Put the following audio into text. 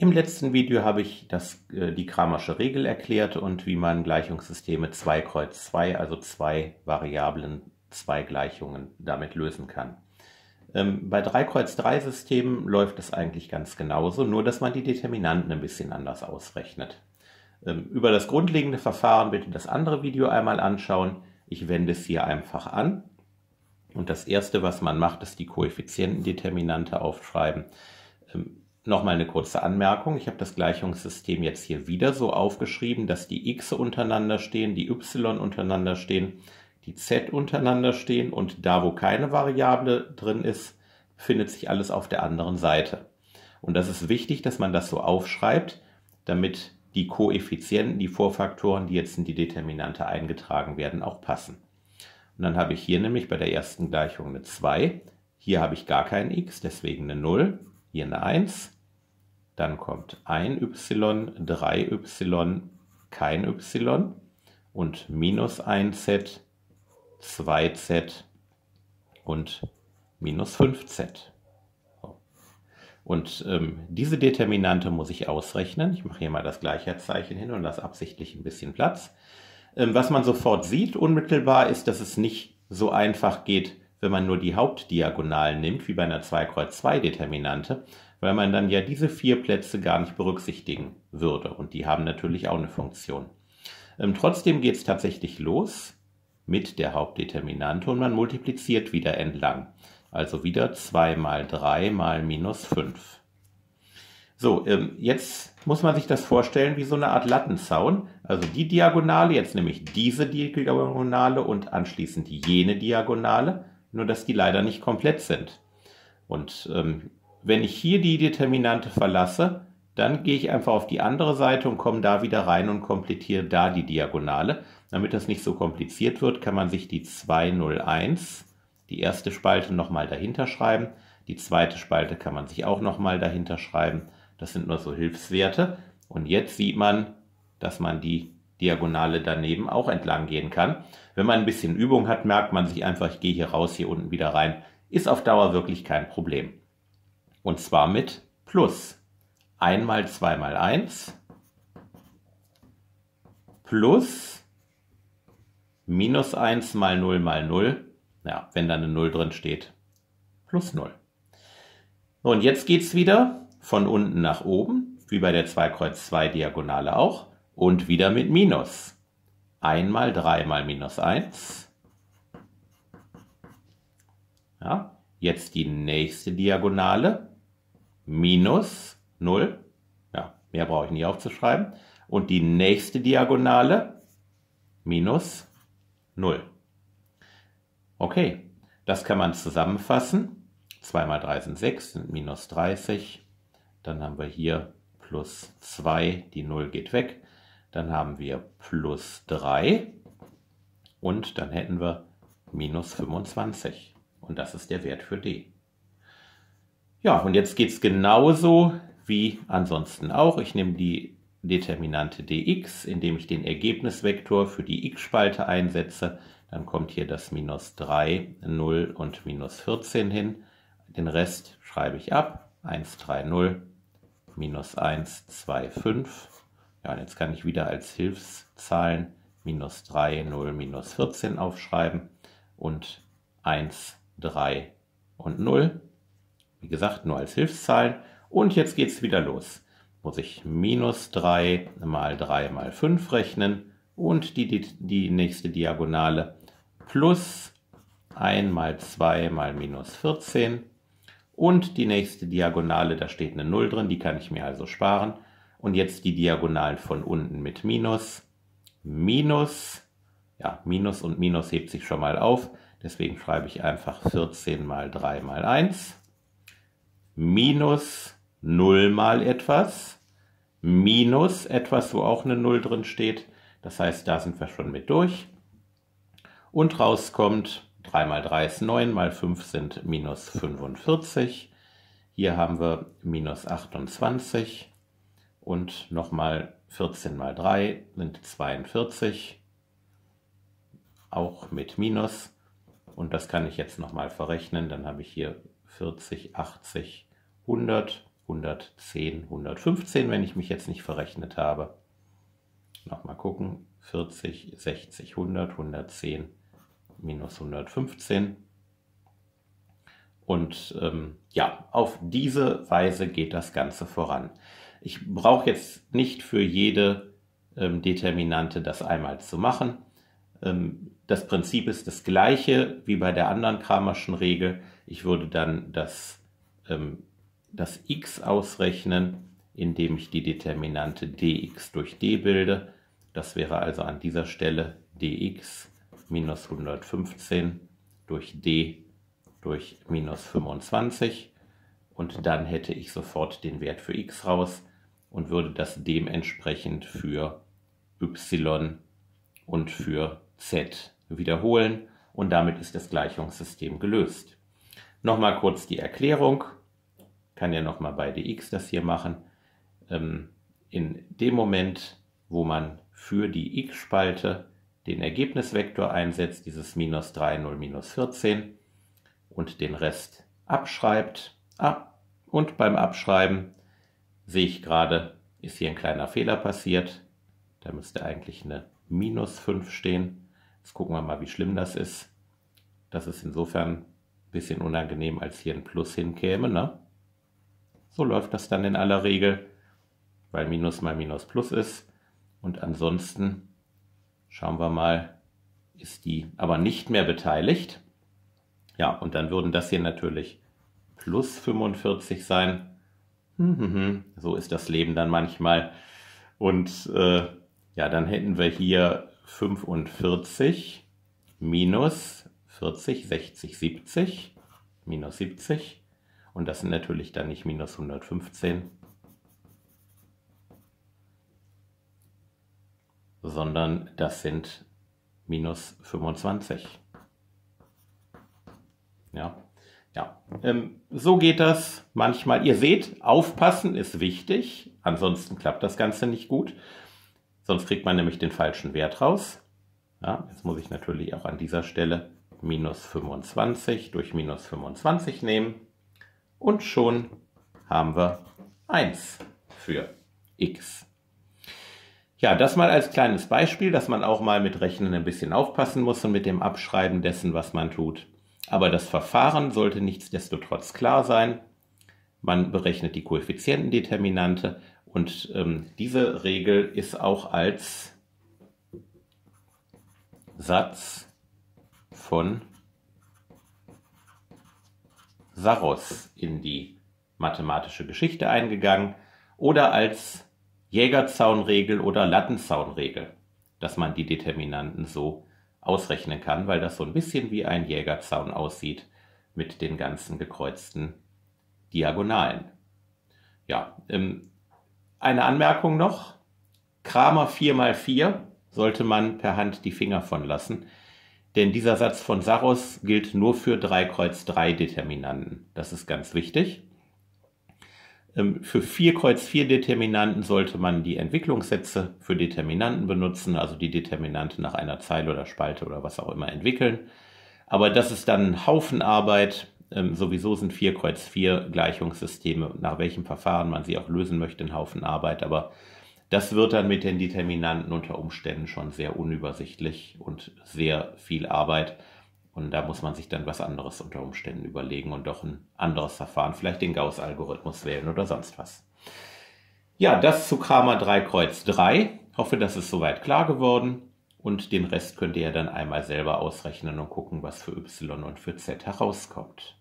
Im letzten Video habe ich das, äh, die Kramersche Regel erklärt und wie man Gleichungssysteme 2 Kreuz 2, also zwei Variablen, zwei Gleichungen damit lösen kann. Ähm, bei 3 Kreuz 3 Systemen läuft es eigentlich ganz genauso, nur dass man die Determinanten ein bisschen anders ausrechnet. Ähm, über das grundlegende Verfahren bitte das andere Video einmal anschauen. Ich wende es hier einfach an. Und das erste, was man macht, ist die Koeffizientendeterminante aufschreiben. Ähm, Nochmal eine kurze Anmerkung. Ich habe das Gleichungssystem jetzt hier wieder so aufgeschrieben, dass die x untereinander stehen, die y untereinander stehen, die z untereinander stehen und da, wo keine Variable drin ist, befindet sich alles auf der anderen Seite. Und das ist wichtig, dass man das so aufschreibt, damit die Koeffizienten, die Vorfaktoren, die jetzt in die Determinante eingetragen werden, auch passen. Und dann habe ich hier nämlich bei der ersten Gleichung eine 2. Hier habe ich gar kein x, deswegen eine 0. Hier eine 1 dann kommt ein y, 3y, kein y und minus 1z, 2z und minus 5z. Und ähm, diese Determinante muss ich ausrechnen. Ich mache hier mal das Gleichheitszeichen hin und lasse absichtlich ein bisschen Platz. Ähm, was man sofort sieht unmittelbar ist, dass es nicht so einfach geht, wenn man nur die Hauptdiagonalen nimmt, wie bei einer 2 Kreuz 2 Determinante, weil man dann ja diese vier Plätze gar nicht berücksichtigen würde. Und die haben natürlich auch eine Funktion. Ähm, trotzdem geht es tatsächlich los mit der Hauptdeterminante und man multipliziert wieder entlang. Also wieder 2 mal 3 mal minus 5. So, ähm, jetzt muss man sich das vorstellen wie so eine Art Lattenzaun. Also die Diagonale, jetzt nämlich diese Diagonale und anschließend jene Diagonale, nur dass die leider nicht komplett sind. Und ähm, wenn ich hier die Determinante verlasse, dann gehe ich einfach auf die andere Seite und komme da wieder rein und komplettiere da die Diagonale. Damit das nicht so kompliziert wird, kann man sich die 201, die erste Spalte nochmal dahinter schreiben. Die zweite Spalte kann man sich auch nochmal dahinter schreiben. Das sind nur so Hilfswerte. Und jetzt sieht man, dass man die Diagonale daneben auch entlang gehen kann. Wenn man ein bisschen Übung hat, merkt man sich einfach, ich gehe hier raus, hier unten wieder rein. Ist auf Dauer wirklich kein Problem. Und zwar mit Plus. 1 mal 2 mal 1 plus minus 1 mal 0 mal 0. Ja, wenn da eine 0 drin steht, plus 0. und jetzt geht es wieder von unten nach oben, wie bei der 2 Kreuz 2 Diagonale auch, und wieder mit Minus. 1 mal 3 mal minus 1. Ja, jetzt die nächste Diagonale minus 0. Ja, mehr brauche ich nicht aufzuschreiben. Und die nächste Diagonale minus 0. Okay, das kann man zusammenfassen. 2 mal 3 sind 6, sind minus 30. Dann haben wir hier plus 2, die 0 geht weg. Dann haben wir plus 3 und dann hätten wir minus 25. Und das ist der Wert für d. Ja, und jetzt geht es genauso wie ansonsten auch. Ich nehme die Determinante dx, indem ich den Ergebnisvektor für die x-Spalte einsetze. Dann kommt hier das minus 3, 0 und minus 14 hin. Den Rest schreibe ich ab. 1, 3, 0, minus 1, 2, 5. Ja, und jetzt kann ich wieder als Hilfszahlen minus 3, 0, minus 14 aufschreiben und 1, 3 und 0. Wie gesagt, nur als Hilfszahlen. Und jetzt geht es wieder los. Muss ich minus 3 mal 3 mal 5 rechnen und die, die, die nächste Diagonale plus 1 mal 2 mal minus 14 und die nächste Diagonale, da steht eine 0 drin, die kann ich mir also sparen. Und jetzt die Diagonalen von unten mit Minus. Minus, ja, Minus und Minus hebt sich schon mal auf. Deswegen schreibe ich einfach 14 mal 3 mal 1 minus 0 mal etwas, minus etwas, wo auch eine 0 drin steht. Das heißt, da sind wir schon mit durch. Und rauskommt 3 mal 3 ist 9, mal 5 sind minus 45. Hier haben wir minus 28 und nochmal 14 mal 3 sind 42, auch mit Minus. Und das kann ich jetzt nochmal verrechnen. Dann habe ich hier 40, 80, 100, 110, 115, wenn ich mich jetzt nicht verrechnet habe. Nochmal gucken. 40, 60, 100, 110 minus 115. Und ähm, ja, auf diese Weise geht das Ganze voran. Ich brauche jetzt nicht für jede ähm, Determinante das einmal zu machen. Ähm, das Prinzip ist das gleiche wie bei der anderen Kramerschen Regel. Ich würde dann das, ähm, das x ausrechnen, indem ich die Determinante dx durch d bilde. Das wäre also an dieser Stelle dx minus 115 durch d durch minus 25 und dann hätte ich sofort den Wert für x raus und würde das dementsprechend für y und für z wiederholen und damit ist das Gleichungssystem gelöst. Nochmal kurz die Erklärung. Kann ja nochmal bei dx das hier machen. Ähm, in dem Moment, wo man für die x-Spalte den Ergebnisvektor einsetzt, dieses minus 3, 0, minus 14 und den Rest abschreibt. Ah, und beim Abschreiben sehe ich gerade, ist hier ein kleiner Fehler passiert. Da müsste eigentlich eine minus 5 stehen. Jetzt gucken wir mal, wie schlimm das ist. Das ist insofern ein bisschen unangenehm, als hier ein Plus hinkäme. Ne? So läuft das dann in aller Regel, weil Minus mal Minus Plus ist. Und ansonsten Schauen wir mal, ist die aber nicht mehr beteiligt. Ja, und dann würden das hier natürlich plus 45 sein. So ist das Leben dann manchmal. Und äh, ja, dann hätten wir hier 45 minus 40, 60, 70, minus 70. Und das sind natürlich dann nicht minus 115, sondern das sind minus 25. Ja, ja. Ähm, so geht das manchmal. Ihr seht, aufpassen ist wichtig, ansonsten klappt das Ganze nicht gut. Sonst kriegt man nämlich den falschen Wert raus. Ja, jetzt muss ich natürlich auch an dieser Stelle minus 25 durch minus 25 nehmen. Und schon haben wir 1 für x. Ja, das mal als kleines Beispiel, dass man auch mal mit Rechnen ein bisschen aufpassen muss und mit dem Abschreiben dessen, was man tut. Aber das Verfahren sollte nichtsdestotrotz klar sein. Man berechnet die Koeffizientendeterminante und ähm, diese Regel ist auch als Satz von Saros in die mathematische Geschichte eingegangen oder als Jägerzaunregel oder Lattenzaunregel, dass man die Determinanten so ausrechnen kann, weil das so ein bisschen wie ein Jägerzaun aussieht mit den ganzen gekreuzten Diagonalen. Ja, ähm, eine Anmerkung noch. Kramer 4 mal 4 sollte man per Hand die Finger von lassen, denn dieser Satz von Saros gilt nur für 3 Kreuz 3 Determinanten. Das ist ganz wichtig. Ähm, für 4 Kreuz 4 Determinanten sollte man die Entwicklungssätze für Determinanten benutzen, also die Determinante nach einer Zeile oder Spalte oder was auch immer entwickeln. Aber das ist dann ein Haufen Arbeit. Ähm, sowieso sind 4 Kreuz 4 Gleichungssysteme, nach welchem Verfahren man sie auch lösen möchte, ein Haufen Arbeit. Aber das wird dann mit den Determinanten unter Umständen schon sehr unübersichtlich und sehr viel Arbeit. Und da muss man sich dann was anderes unter Umständen überlegen und doch ein anderes Verfahren, vielleicht den Gauss-Algorithmus wählen oder sonst was. Ja, das zu Kramer 3 Kreuz 3. Hoffe, das ist soweit klar geworden. Und den Rest könnt ihr ja dann einmal selber ausrechnen und gucken, was für y und für z herauskommt.